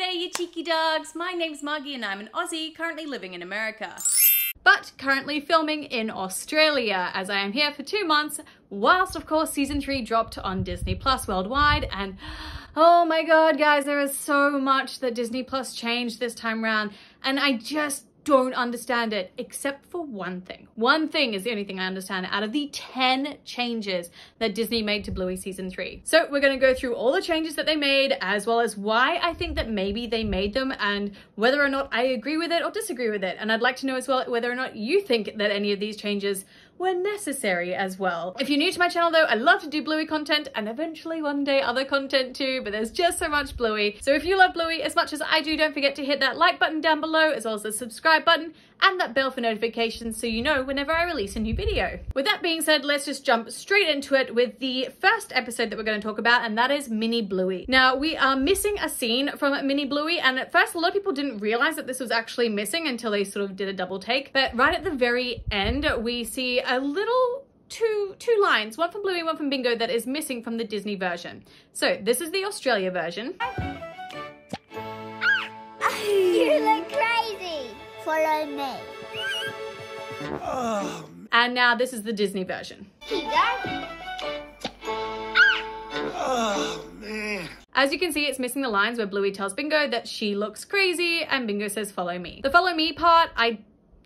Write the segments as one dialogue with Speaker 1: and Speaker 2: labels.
Speaker 1: G'day, you cheeky dogs. My name's Margie and I'm an Aussie currently living in America. But currently filming in Australia as I am here for two months, whilst of course season three dropped on Disney Plus worldwide and oh my god guys, there is so much that Disney Plus changed this time around and I just don't understand it except for one thing. One thing is the only thing I understand out of the 10 changes that Disney made to Bluey season 3. So we're going to go through all the changes that they made as well as why I think that maybe they made them and whether or not I agree with it or disagree with it. And I'd like to know as well whether or not you think that any of these changes were necessary as well. If you're new to my channel though, I love to do Bluey content and eventually one day other content too, but there's just so much Bluey. So if you love Bluey as much as I do, don't forget to hit that like button down below as well as the subscribe button and that bell for notifications so you know whenever I release a new video. With that being said, let's just jump straight into it with the first episode that we're going to talk about and that is Mini Bluey. Now we are missing a scene from Mini Bluey and at first a lot of people didn't realize that this was actually missing until they sort of did a double take. But right at the very end we see a little two two lines, one from Bluey, one from Bingo, that is missing from the Disney version. So this is the Australia version.
Speaker 2: you Follow me.
Speaker 3: Oh,
Speaker 1: And now this is the Disney version.
Speaker 2: Here you go.
Speaker 3: oh man.
Speaker 1: As you can see, it's missing the lines where Bluey tells Bingo that she looks crazy and Bingo says, follow me. The follow me part, I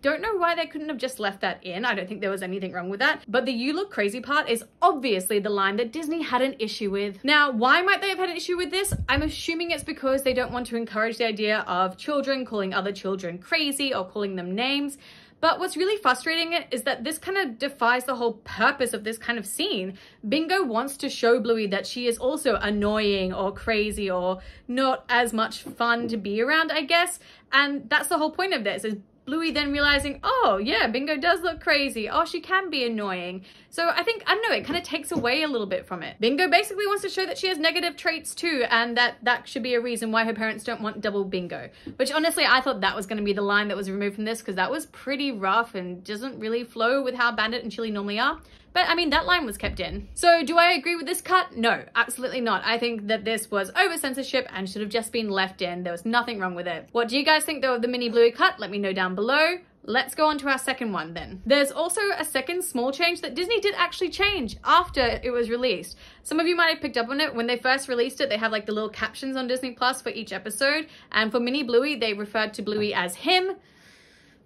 Speaker 1: don't know why they couldn't have just left that in. I don't think there was anything wrong with that. But the you look crazy part is obviously the line that Disney had an issue with. Now, why might they have had an issue with this? I'm assuming it's because they don't want to encourage the idea of children calling other children crazy or calling them names. But what's really frustrating is that this kind of defies the whole purpose of this kind of scene. Bingo wants to show Bluey that she is also annoying or crazy or not as much fun to be around, I guess. And that's the whole point of this is Bluey then realizing, oh yeah, Bingo does look crazy. Oh, she can be annoying. So I think, I don't know, it kind of takes away a little bit from it. Bingo basically wants to show that she has negative traits too, and that that should be a reason why her parents don't want double Bingo. Which honestly, I thought that was going to be the line that was removed from this because that was pretty rough and doesn't really flow with how Bandit and Chili normally are. But I mean, that line was kept in. So do I agree with this cut? No, absolutely not. I think that this was over censorship and should have just been left in. There was nothing wrong with it. What do you guys think though of the mini Bluey cut? Let me know down below. Let's go on to our second one then. There's also a second small change that Disney did actually change after it was released. Some of you might have picked up on it. When they first released it, they have like the little captions on Disney Plus for each episode. And for Mini Bluey, they referred to Bluey as him.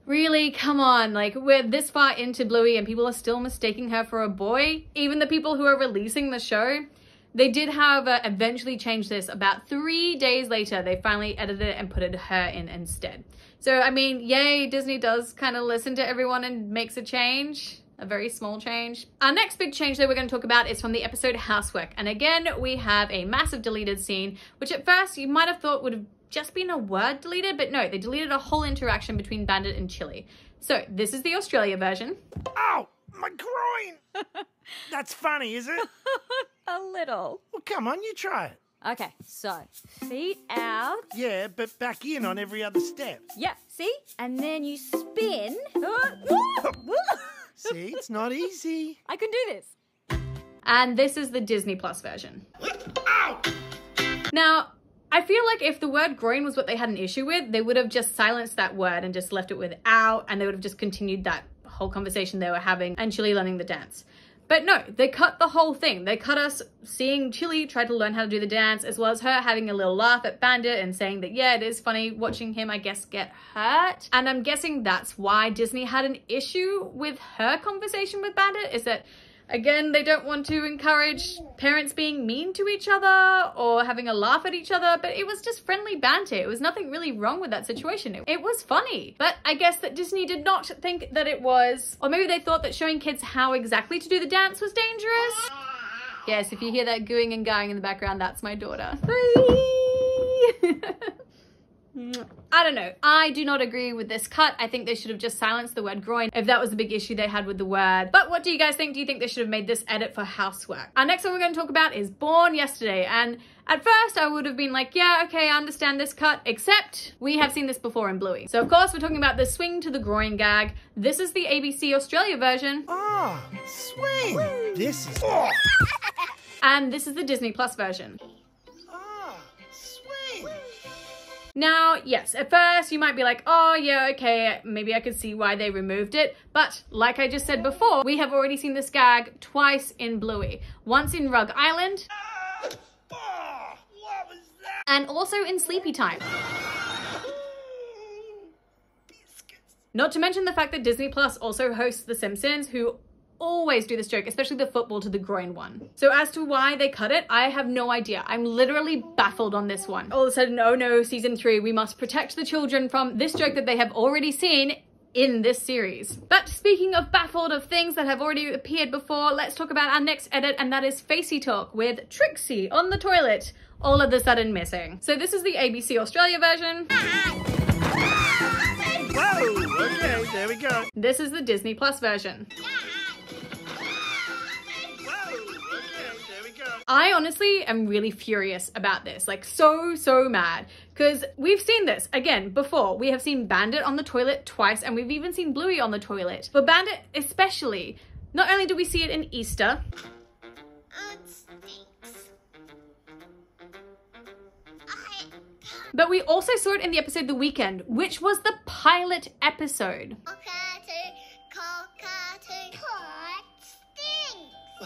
Speaker 1: Really, come on, like we're this far into Bluey and people are still mistaking her for a boy. Even the people who are releasing the show, they did however uh, eventually change this about three days later. They finally edited it and put it her in instead. So, I mean, yay, Disney does kind of listen to everyone and makes a change a very small change. Our next big change that we're going to talk about is from the episode Housework. And again, we have a massive deleted scene, which at first you might have thought would have just been a word deleted, but no, they deleted a whole interaction between Bandit and Chili. So this is the Australia version.
Speaker 3: Ow! My groin! That's funny, is it?
Speaker 4: A little.
Speaker 3: Well, come on, you try it.
Speaker 4: Okay, so feet out.
Speaker 3: Yeah, but back in on every other step.
Speaker 4: Yeah, see? And then you spin.
Speaker 3: Uh, see, it's not easy.
Speaker 4: I can do this.
Speaker 1: And this is the Disney Plus version.
Speaker 3: Ow!
Speaker 1: Now, I feel like if the word groin was what they had an issue with, they would have just silenced that word and just left it without, and they would have just continued that whole conversation they were having and Chili learning the dance. But no, they cut the whole thing. They cut us seeing Chili try to learn how to do the dance, as well as her having a little laugh at Bandit and saying that, yeah, it is funny watching him, I guess, get hurt. And I'm guessing that's why Disney had an issue with her conversation with Bandit, is that Again, they don't want to encourage parents being mean to each other or having a laugh at each other, but it was just friendly banter. It was nothing really wrong with that situation. It, it, was funny. But I guess that Disney did not think that it was, or maybe they thought that showing kids how exactly to do the dance was dangerous. Yes, if you hear that gooing and guying in the background, that's my daughter. I don't know. I do not agree with this cut. I think they should have just silenced the word groin if that was the big issue they had with the word. But what do you guys think? Do you think they should have made this edit for housework? Our next one we're going to talk about is Born Yesterday. And at first I would have been like, yeah, okay, I understand this cut, except we have seen this before in Bluey. So of course we're talking about the swing to the groin gag. This is the ABC Australia version.
Speaker 3: Oh, swing! This is. Oh,
Speaker 1: And this is the Disney Plus version. Now, yes, at first you might be like, oh yeah, okay, maybe I could see why they removed it. But like I just said before, we have already seen this gag twice in Bluey. Once in Rug Island!
Speaker 3: Oh, what was that?
Speaker 1: and also in Sleepy Time. Not to mention the fact that Disney Plus also hosts The Simpsons, who always do this joke, especially the football to the groin one. So as to why they cut it, I have no idea. I'm literally baffled on this one. All of a sudden, oh no, season three, we must protect the children from this joke that they have already seen in this series. But speaking of baffled of things that have already appeared before, let's talk about our next edit, and that is Facey Talk with Trixie on the toilet, all of a sudden missing. So this is the ABC Australia version.
Speaker 3: Whoa, okay, there we go.
Speaker 1: This is the Disney Plus version. I honestly am really furious about this. Like, so, so mad. Because we've seen this again before. We have seen Bandit on the toilet twice, and we've even seen Bluey on the toilet. But Bandit, especially, not only do we see it in Easter.
Speaker 2: I
Speaker 1: but we also saw it in the episode The Weekend, which was the pilot episode.
Speaker 2: cockatoo,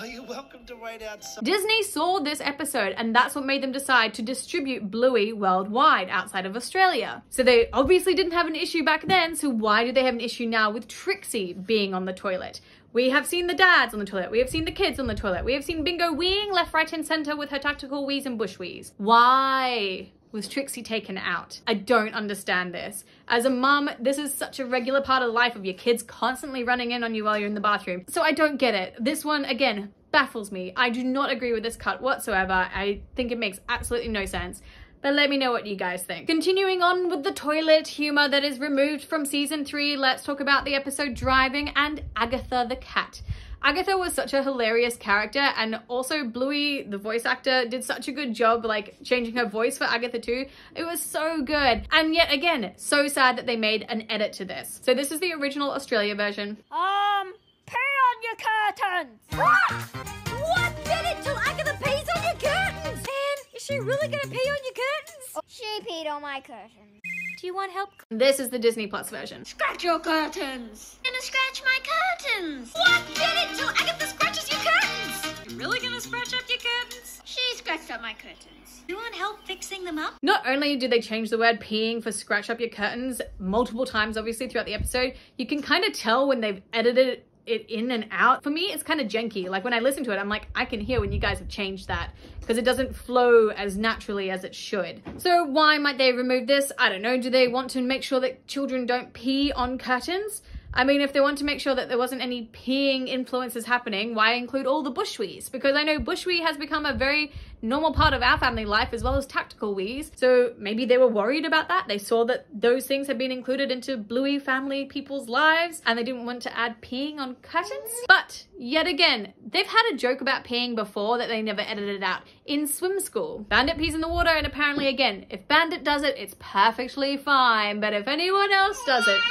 Speaker 3: You're welcome to wait outside.
Speaker 1: Disney saw this episode, and that's what made them decide to distribute Bluey worldwide outside of Australia. So they obviously didn't have an issue back then, so why do they have an issue now with Trixie being on the toilet? We have seen the dads on the toilet. We have seen the kids on the toilet. We have seen Bingo weeing left, right, and center with her tactical wees and bush wees. Why was Trixie taken out? I don't understand this. As a mum, this is such a regular part of the life of your kids constantly running in on you while you're in the bathroom. So I don't get it. This one, again, baffles me. I do not agree with this cut whatsoever. I think it makes absolutely no sense. But let me know what you guys think. Continuing on with the toilet humor that is removed from season three, let's talk about the episode Driving and Agatha the Cat. Agatha was such a hilarious character, and also Bluey, the voice actor, did such a good job like changing her voice for Agatha too. It was so good. And yet again, so sad that they made an edit to this. So this is the original Australia version.
Speaker 4: Um, pee on your curtains. What? What did it till Agatha pees on your curtains? Man, is she really gonna pee on your curtains?
Speaker 2: She peed on my curtain.
Speaker 4: Do you want help?
Speaker 1: This is the Disney Plus version.
Speaker 4: Scratch your curtains.
Speaker 2: Gonna scratch my curtains.
Speaker 4: What did it till Agatha scratches your curtains? You really gonna scratch up your curtains?
Speaker 2: She scratched up my curtains.
Speaker 4: You want help fixing them up?
Speaker 1: Not only do they change the word peeing for scratch up your curtains multiple times, obviously, throughout the episode, you can kind of tell when they've edited it in and out. For me, it's kind of janky. Like when I listen to it, I'm like, I can hear when you guys have changed that because it doesn't flow as naturally as it should. So why might they remove this? I don't know. Do they want to make sure that children don't pee on curtains? I mean, if they want to make sure that there wasn't any peeing influences happening, why include all the bushwees? Because I know bushwee has become a very normal part of our family life as well as tactical wees. So maybe they were worried about that. They saw that those things had been included into Bluey family people's lives and they didn't want to add peeing on curtains. But yet again, they've had a joke about peeing before that they never edited out in swim school. Bandit pees in the water and apparently again, if Bandit does it, it's perfectly fine. But if anyone else does it,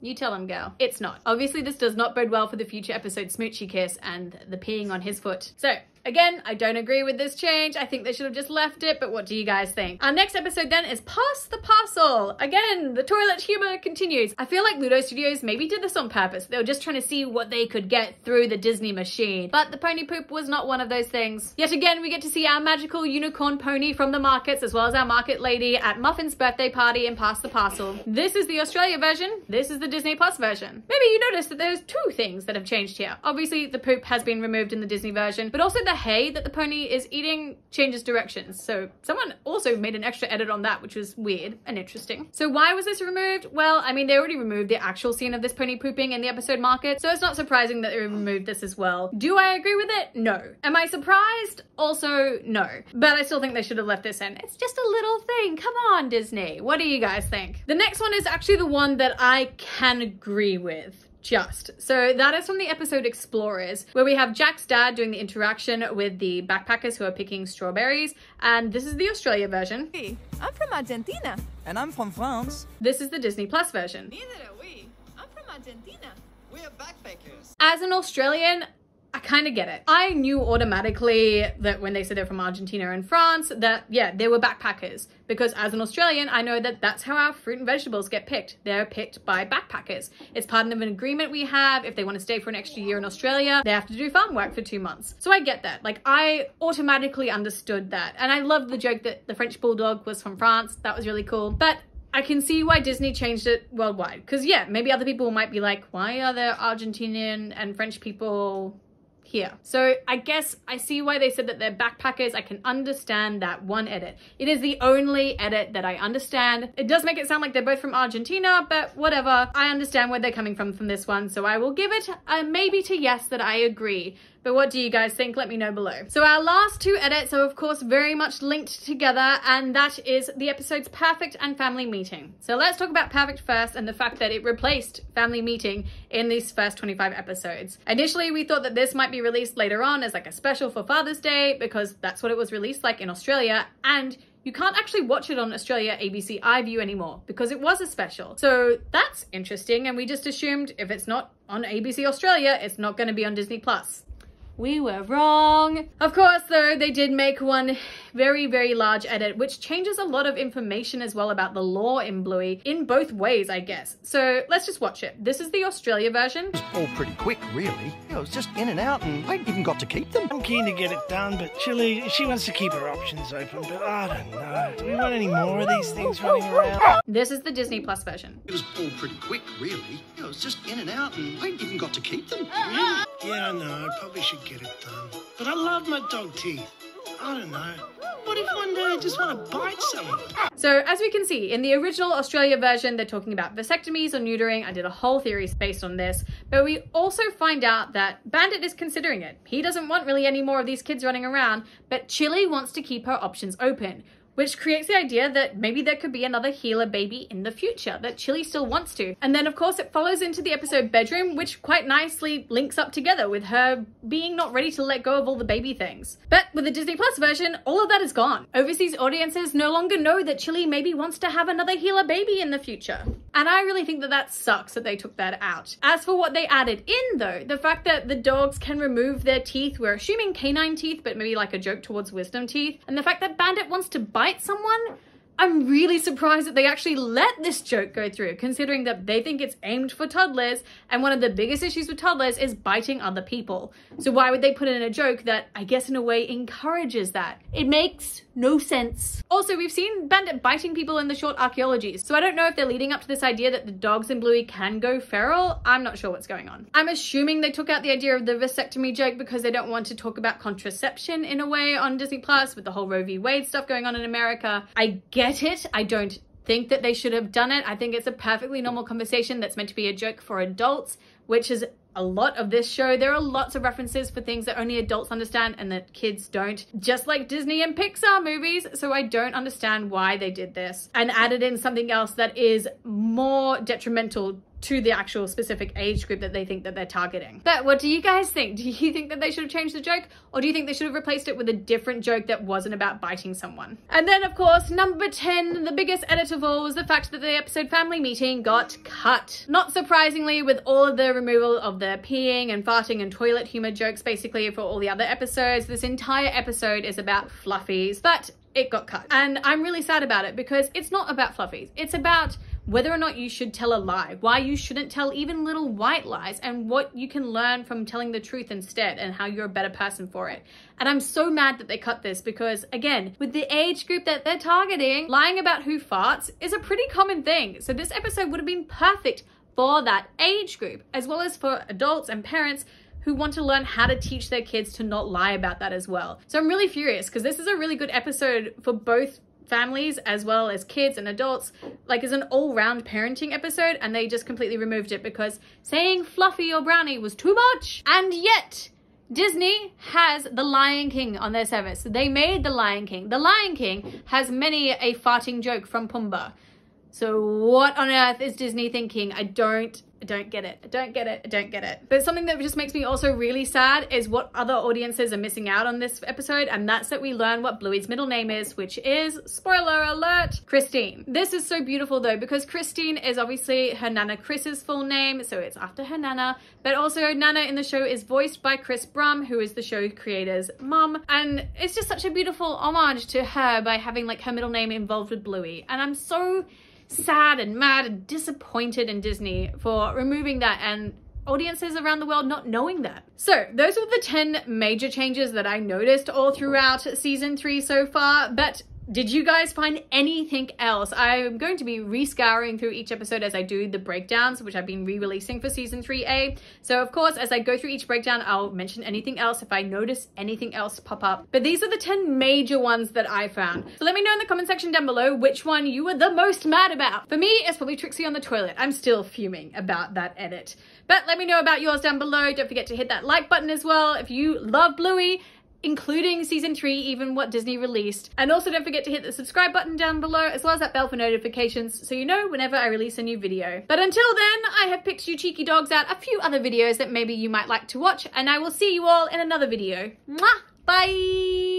Speaker 1: you tell him, girl. It's not. Obviously, this does not bode well for the future episode Smoochy Kiss and the peeing on his foot. So, again, I don't agree with this change. I think they should have just left it, but what do you guys think? Our next episode then is Pass the Parcel. Again, the toilet humor continues. I feel like Ludo Studios maybe did this on purpose. They were just trying to see what they could get through the Disney machine. But the pony poop was not one of those things. Yet again, we get to see our magical unicorn pony from the markets as well as our market lady at Muffin's birthday party and Pass the Parcel. This is the Australia version. This is the Disney Plus version. Maybe you noticed that there's two things that have changed here. Obviously, the poop has been removed in the Disney version, but also the hay that the pony is eating changes directions. So someone also made an extra edit on that, which was weird and interesting. So why was this removed? Well, I mean, they already removed the actual scene of this pony pooping in the episode market, so it's not surprising that they removed this as well. Do I agree with it? No. Am I surprised? Also, no. But I still think they should have left this in. It's just a little thing. Come on, Disney. What do you guys think? The next one is actually the one that I can agree with just. So that is from the episode Explorers, where we have Jack's dad doing the interaction with the backpackers who are picking strawberries. And this is the Australia version.
Speaker 5: Hey, I'm from Argentina.
Speaker 6: And I'm from France.
Speaker 1: This is the Disney Plus version.
Speaker 5: Neither are we. I'm from Argentina.
Speaker 6: We're backpackers.
Speaker 1: As an Australian, I kind of get it. I knew automatically that when they said they're from Argentina and France, that yeah, they were backpackers. Because as an Australian, I know that that's how our fruit and vegetables get picked. They're picked by backpackers. It's part of an agreement we have. If they want to stay for an extra year in Australia, they have to do farm work for two months. So I get that. Like I automatically understood that. And I love the joke that the French Bulldog was from France. That was really cool. But I can see why Disney changed it worldwide. Because, yeah, maybe other people might be like, why are there Argentinian and French people here. So I guess I see why they said that they're backpackers. I can understand that one edit. It is the only edit that I understand. It does make it sound like they're both from Argentina, but whatever. I understand where they're coming from from this one, so I will give it a maybe to yes that I agree. But what do you guys think? Let me know below. So our last two edits are of course very much linked together and that is the episodes Perfect and Family Meeting. So let's talk about Perfect first and the fact that it replaced Family Meeting in these first 25 episodes. Initially we thought that this might be released later on as like a special for Father's Day because that's what it was released like in Australia and you can't actually watch it on Australia ABC iView anymore because it was a special. So that's interesting and we just assumed if it's not on ABC Australia, it's not going to be on Disney Plus. We were wrong. Of course, though, they did make one very, very large edit, which changes a lot of information as well about the lore in Bluey in both ways, I guess. So let's just watch it. This is the Australia version.
Speaker 3: It's All pretty quick, really. It was just in and out, and I even got to keep them.
Speaker 6: I'm keen to get it done, but Chili, she wants to keep her options open. But I don't know. Do we want any more of these things running around?
Speaker 1: This is the Disney Plus version.
Speaker 3: It was all pretty quick, really. It was just in and out, and I even got to keep them.
Speaker 6: Really? Yeah, I know. I probably should get it done. But I love my dog teeth. I don't know. What if one day I just want to bite someone?
Speaker 1: So as we can see, in the original Australia version, they're talking about vasectomies or neutering. I did a whole theory based on this, but we also find out that Bandit is considering it. He doesn't want really any more of these kids running around, but Chili wants to keep her options open which creates the idea that maybe there could be another Heeler baby in the future that Chili still wants to. And then of course it follows into the episode Bedroom, which quite nicely links up together with her being not ready to let go of all the baby things. But with the Disney Plus version, all of that is gone. Overseas audiences no longer know that Chili maybe wants to have another Heeler baby in the future. And I really think that that sucks that they took that out. As for what they added in though, the fact that the dogs can remove their teeth, we're assuming canine teeth, but maybe like a joke towards wisdom teeth, and the fact that Bandit wants to bite someone, I'm really surprised that they actually let this joke go through, considering that they think it's aimed for toddlers, and one of the biggest issues with toddlers is biting other people. So why would they put in a joke that, I guess in a way, encourages that? It makes no sense. Also, we've seen Bandit biting people in the short archaeologies, so I don't know if they're leading up to this idea that the dogs in Bluey can go feral. I'm not sure what's going on. I'm assuming they took out the idea of the vasectomy joke because they don't want to talk about contraception in a way on Disney Plus with the whole Roe v. Wade stuff going on in America. I get it. I don't think that they should have done it. I think it's a perfectly normal conversation that's meant to be a joke for adults, which is a lot of this show. There are lots of references for things that only adults understand and that kids don't, just like Disney and Pixar movies. So I don't understand why they did this and added in something else that is more detrimental to the actual specific age group that they think that they're targeting. But what do you guys think? Do you think that they should have changed the joke or do you think they should have replaced it with a different joke that wasn't about biting someone? And then of course, number 10, the biggest edit of all was the fact that the episode family meeting got cut. Not surprisingly, with all of the removal of the peeing and farting and toilet humor jokes basically for all the other episodes, this entire episode is about fluffies, but it got cut. And I'm really sad about it because it's not about fluffies. It's about whether or not you should tell a lie, why you shouldn't tell even little white lies, and what you can learn from telling the truth instead, and how you're a better person for it. And I'm so mad that they cut this because, again, with the age group that they're targeting, lying about who farts is a pretty common thing. So this episode would have been perfect for that age group, as well as for adults and parents who want to learn how to teach their kids to not lie about that as well. So I'm really furious because this is a really good episode for both families as well as kids and adults like as an all-round parenting episode and they just completely removed it because saying fluffy or brownie was too much and yet Disney has The Lion King on their service. They made The Lion King. The Lion King has many a farting joke from Pumbaa. So what on earth is Disney thinking? I don't I don't get it. I don't get it. I don't get it. But something that just makes me also really sad is what other audiences are missing out on this episode, and that's that we learn what Bluey's middle name is, which is, spoiler alert, Christine. This is so beautiful though, because Christine is obviously her Nana Chris's full name, so it's after her Nana, but also Nana in the show is voiced by Chris Brumm, who is the show creator's mum, and it's just such a beautiful homage to her by having like her middle name involved with Bluey, and I'm so sad and mad and disappointed in Disney for removing that and audiences around the world not knowing that. So those were the 10 major changes that I noticed all throughout season three so far, but did you guys find anything else? I'm going to be rescouring through each episode as I do the breakdowns, which I've been re-releasing for season 3A. So of course, as I go through each breakdown, I'll mention anything else if I notice anything else pop up. But these are the 10 major ones that I found. So let me know in the comment section down below which one you were the most mad about. For me, it's probably Trixie on the toilet. I'm still fuming about that edit. But let me know about yours down below. Don't forget to hit that like button as well if you love Bluey including season three, even what Disney released. And also don't forget to hit the subscribe button down below, as well as that bell for notifications, so you know whenever I release a new video. But until then, I have picked you cheeky dogs out a few other videos that maybe you might like to watch, and I will see you all in another video. Mwah! Bye!